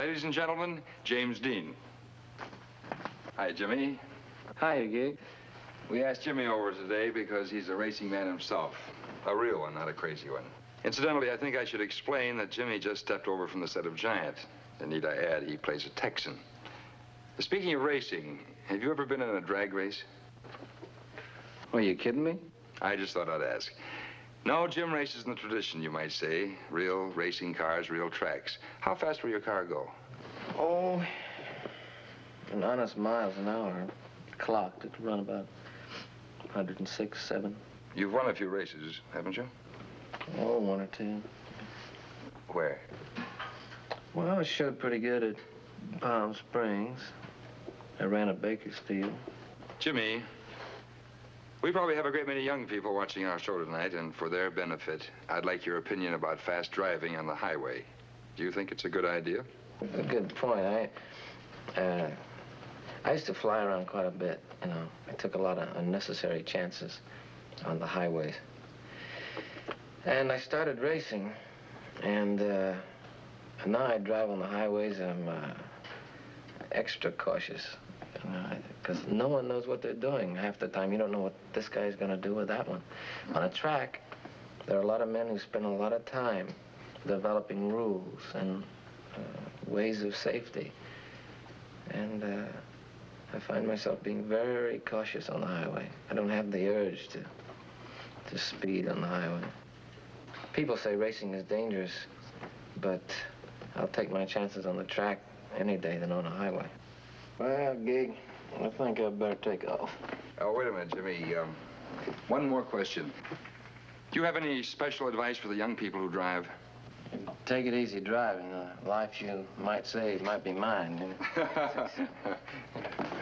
Ladies and gentlemen, James Dean. Hi, Jimmy. Hi, Gig. We asked Jimmy over today because he's a racing man himself. A real one, not a crazy one. Incidentally, I think I should explain that Jimmy just stepped over from the set of Giant. And need I add, he plays a Texan. Speaking of racing, have you ever been in a drag race? Are you kidding me? I just thought I'd ask. No, Jim races in the tradition, you might say. Real racing cars, real tracks. How fast will your car go? Oh, an honest miles an hour. Clocked, it run about 106, 7. You've won a few races, haven't you? Oh, one or two. Where? Well, I showed pretty good at Palm Springs. I ran at Bakersfield. Jimmy, we probably have a great many young people watching our show tonight, and for their benefit, I'd like your opinion about fast driving on the highway. Do you think it's a good idea? A good point. I, uh, I used to fly around quite a bit, you know. I took a lot of unnecessary chances on the highways. And I started racing, and, uh, now I drive on the highways. I'm uh, extra cautious, because no one knows what they're doing. Half the time, you don't know what this guy's going to do with that one. On a track, there are a lot of men who spend a lot of time developing rules and uh, ways of safety. And uh, I find myself being very cautious on the highway. I don't have the urge to, to speed on the highway. People say racing is dangerous, but I'll take my chances on the track any day than on a highway. Well, Gig, I think I'd better take off. Oh, wait a minute, Jimmy. Um, one more question. Do you have any special advice for the young people who drive? Take it easy driving. The life you might save might be mine. You know?